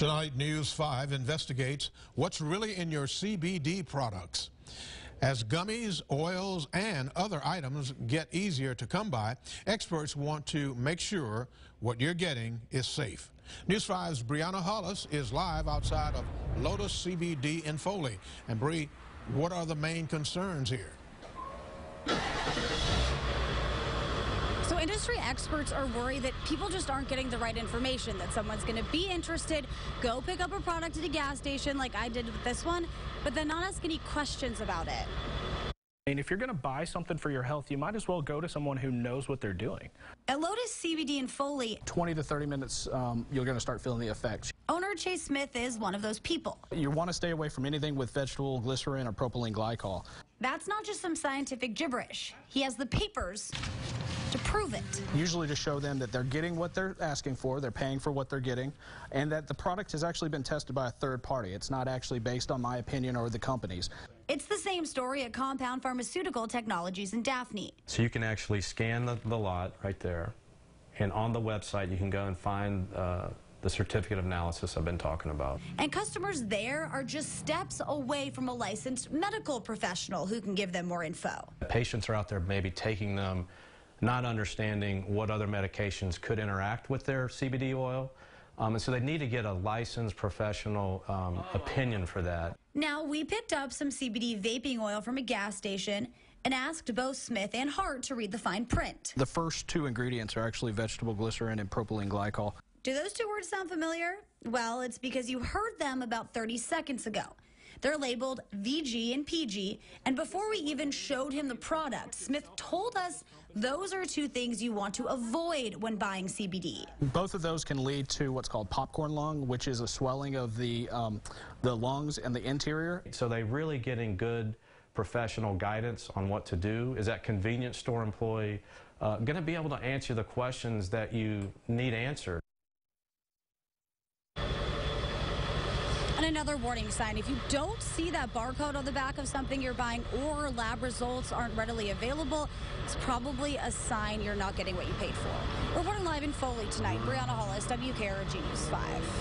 Tonight, News 5 investigates what's really in your CBD products. As gummies, oils, and other items get easier to come by, experts want to make sure what you're getting is safe. News 5's Brianna Hollis is live outside of Lotus CBD in Foley. And Bree, what are the main concerns here? Industry experts are worried that people just aren't getting the right information, that someone's going to be interested, go pick up a product at a gas station like I did with this one, but then not ask any questions about it. I mean, if you're going to buy something for your health, you might as well go to someone who knows what they're doing. At Lotus CBD in Foley, 20 to 30 minutes, um, you're going to start feeling the effects. owner Chase Smith is one of those people. You want to stay away from anything with vegetable glycerin or propylene glycol. That's not just some scientific gibberish. He has the papers to prove it. Usually to show them that they're getting what they're asking for, they're paying for what they're getting, and that the product has actually been tested by a third party. It's not actually based on my opinion or the company's. It's the same story at Compound Pharmaceutical Technologies in Daphne. So you can actually scan the, the lot right there, and on the website you can go and find uh, the certificate of analysis I've been talking about. And customers there are just steps away from a licensed medical professional who can give them more info. Patients are out there maybe taking them, not understanding what other medications could interact with their CBD oil. Um, and so they need to get a licensed professional um, opinion for that. Now, we picked up some CBD vaping oil from a gas station and asked both Smith and Hart to read the fine print. The first two ingredients are actually vegetable glycerin and propylene glycol. Do those two words sound familiar? Well, it's because you heard them about 30 seconds ago. They're labeled VG and PG, and before we even showed him the product, Smith told us those are two things you want to avoid when buying CBD. Both of those can lead to what's called popcorn lung, which is a swelling of the, um, the lungs and the interior. So they really getting good professional guidance on what to do. Is that convenience store employee uh, going to be able to answer the questions that you need answered? And another warning sign, if you don't see that barcode on the back of something you're buying or lab results aren't readily available, it's probably a sign you're not getting what you paid for. Reporting live in Foley tonight, Brianna Hollis, WKRG News 5.